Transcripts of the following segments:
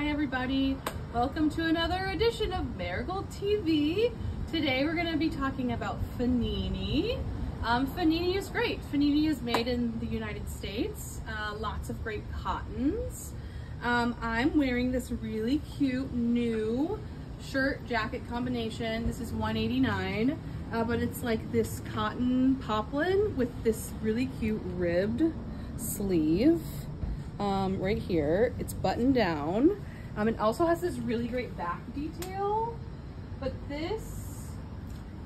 Hi everybody, welcome to another edition of Marigold TV. Today we're going to be talking about Fenini. Um, Fenini is great. Fenini is made in the United States, uh, lots of great cottons. Um, I'm wearing this really cute new shirt jacket combination. This is 189 uh, but it's like this cotton poplin with this really cute ribbed sleeve um, right here. It's buttoned down. Um, it also has this really great back detail, but this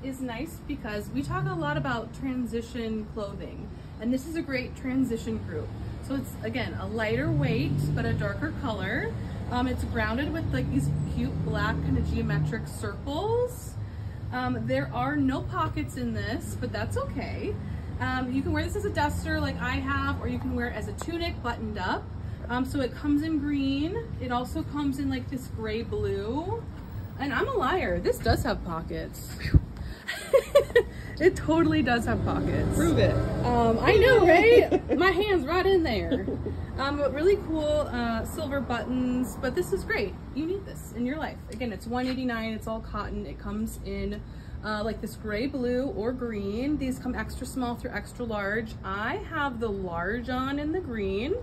is nice because we talk a lot about transition clothing, and this is a great transition group. So it's, again, a lighter weight, but a darker color. Um, it's grounded with like these cute black kind of geometric circles. Um, there are no pockets in this, but that's okay. Um, you can wear this as a duster like I have, or you can wear it as a tunic buttoned up. Um, so it comes in green. It also comes in like this gray blue. And I'm a liar, this does have pockets. it totally does have pockets. Prove it. Um, I know, right? My hand's right in there. Um, but really cool uh, silver buttons, but this is great. You need this in your life. Again, it's 189 it's all cotton. It comes in uh, like this gray, blue, or green. These come extra small through extra large. I have the large on in the green.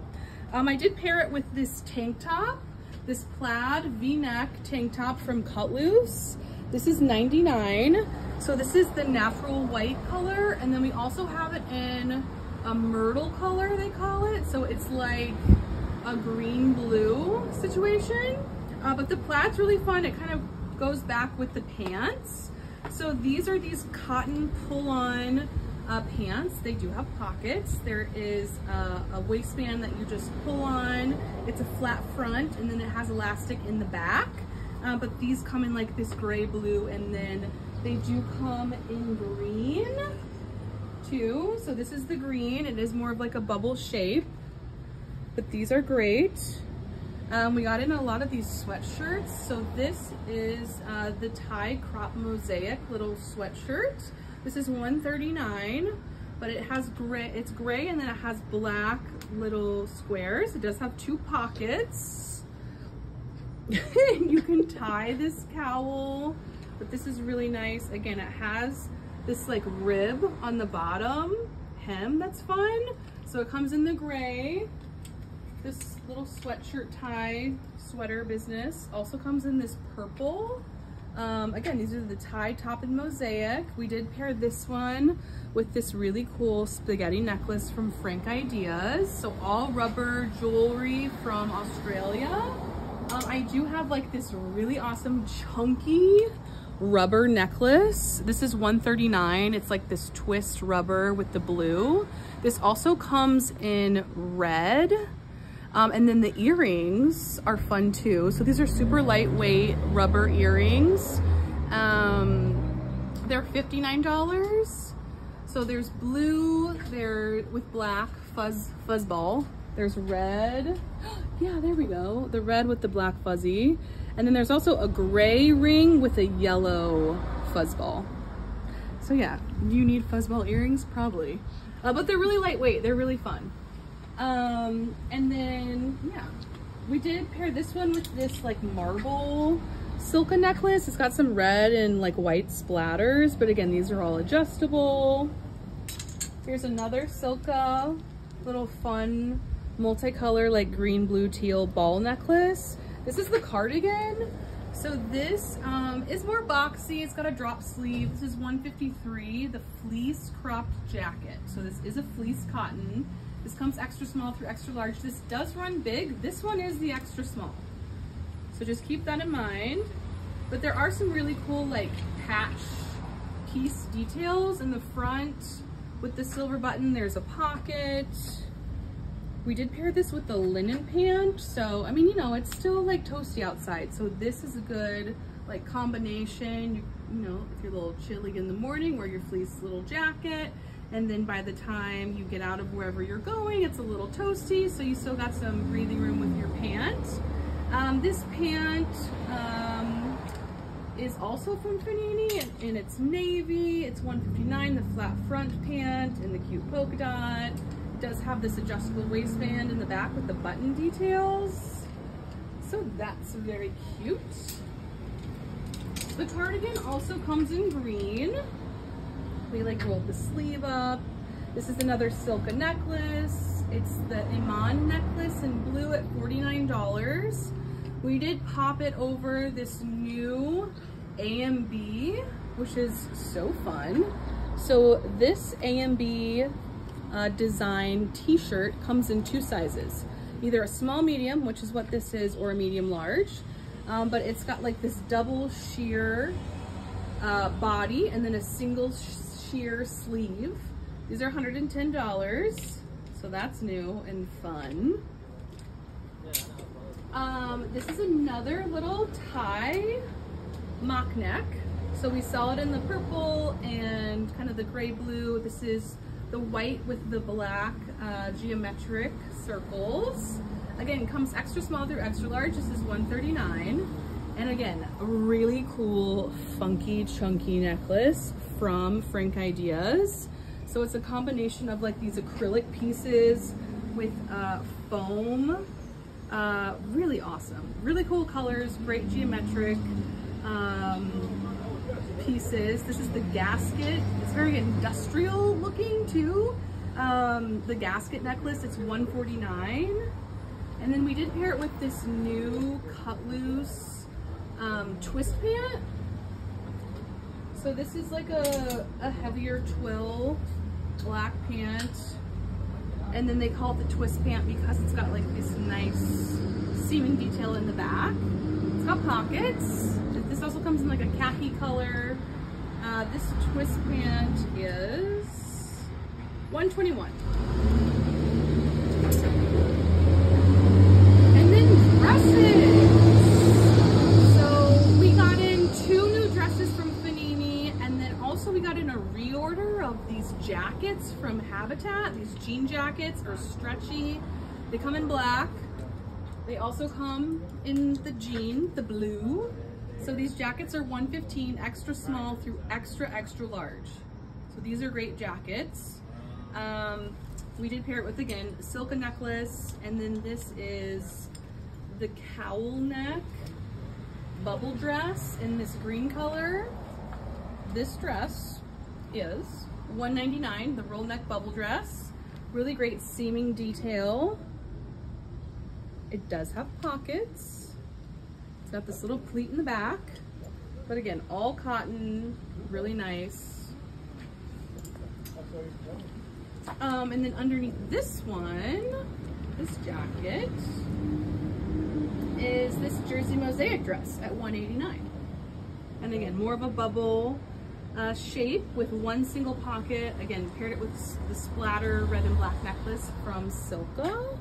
Um, I did pair it with this tank top, this plaid v-neck tank top from Cut Loose. This is 99. So this is the natural white color. And then we also have it in a myrtle color, they call it. So it's like a green blue situation. Uh, but the plaid's really fun. It kind of goes back with the pants. So these are these cotton pull-on uh, pants. They do have pockets. There is a, a, waistband that you just pull on. It's a flat front and then it has elastic in the back. Uh, but these come in like this gray blue and then they do come in green too. So this is the green. It is more of like a bubble shape, but these are great. Um, we got in a lot of these sweatshirts. So this is uh, the Thai crop mosaic little sweatshirt. This is 139 but it has gray, it's gray and then it has black little squares. It does have two pockets. you can tie this cowl, but this is really nice. Again, it has this like rib on the bottom hem that's fun. So it comes in the gray. This little sweatshirt tie sweater business also comes in this purple. Um, again, these are the tie top and mosaic. We did pair this one with this really cool spaghetti necklace from Frank Ideas. So all rubber jewelry from Australia. Um, I do have like this really awesome chunky rubber necklace. This is 139. It's like this twist rubber with the blue. This also comes in red. Um, and then the earrings are fun too. So these are super lightweight rubber earrings. Um, they're $59. So there's blue, they're with black fuzz fuzz ball. There's red. yeah, there we go. The red with the black fuzzy. And then there's also a gray ring with a yellow fuzz ball. So yeah, you need fuzzball earrings? Probably. Uh, but they're really lightweight. They're really fun. Um, and then, yeah, we did pair this one with this like marble silka necklace. It's got some red and like white splatters, but again, these are all adjustable. Here's another silka little fun multicolor like green, blue, teal ball necklace. This is the cardigan. So this um, is more boxy. It's got a drop sleeve. This is 153, the fleece cropped jacket. So this is a fleece cotton. This comes extra small through extra large. This does run big. This one is the extra small. So just keep that in mind. But there are some really cool like patch piece details in the front with the silver button. There's a pocket. We did pair this with the linen pant. So, I mean, you know, it's still like toasty outside. So this is a good like combination. You, you know, if you're a little chilly in the morning, wear your fleece little jacket and then by the time you get out of wherever you're going, it's a little toasty, so you still got some breathing room with your pant. Um, this pant um, is also from Fenini, and, and, it's navy. It's 159 the flat front pant, and the cute polka dot. Does have this adjustable waistband in the back with the button details. So that's very cute. The cardigan also comes in green. We like rolled the sleeve up. This is another Silka necklace. It's the Iman necklace in blue at $49. We did pop it over this new AMB, which is so fun. So this AMB uh, design t-shirt comes in two sizes. Either a small medium, which is what this is, or a medium large. Um, but it's got like this double sheer uh, body and then a single sheer sleeve. These are $110, so that's new and fun. Um, this is another little tie mock neck. So we saw it in the purple and kind of the gray blue. This is the white with the black uh, geometric circles. Again, comes extra small through extra large. This is 139. And again, a really cool, funky, chunky necklace from Frank Ideas. So it's a combination of like these acrylic pieces with uh, foam. Uh, really awesome. Really cool colors, great geometric um, pieces. This is the gasket. It's very industrial looking too. Um, the gasket necklace, it's 149 And then we did pair it with this new cut loose um, twist pant. So this is like a, a heavier twill black pant. And then they call it the twist pant because it's got like this nice seaming detail in the back. Pockets. This also comes in like a khaki color. Uh, this twist pant is 121 And then dresses. So we got in two new dresses from Fenini and then also we got in a reorder of these jackets from Habitat. These jean jackets are stretchy. They come in black. They also come in the jean, the blue. So these jackets are 115 extra small through extra, extra large. So these are great jackets. Um, we did pair it with, again, a Silka necklace, and then this is the cowl neck bubble dress in this green color. This dress is 199 the roll neck bubble dress. Really great seaming detail. It does have pockets. It's got this little pleat in the back. But again, all cotton, really nice. Um, and then underneath this one, this jacket, is this jersey mosaic dress at 189 And again, more of a bubble uh, shape with one single pocket. Again, paired it with the splatter red and black necklace from Silka.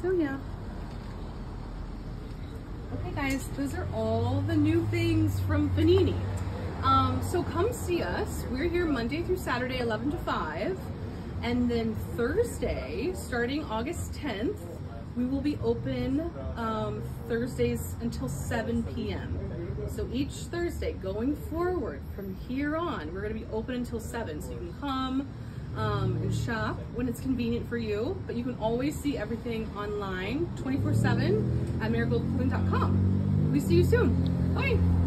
So yeah. Okay guys, those are all the new things from Fenini. Um, so come see us. We're here Monday through Saturday, 11 to 5. And then Thursday, starting August 10th, we will be open um, Thursdays until 7 p.m. So each Thursday going forward from here on, we're gonna be open until 7. So you can come, um, and shop when it's convenient for you, but you can always see everything online 24-7 at marigoldclothing.com. We see you soon. Bye.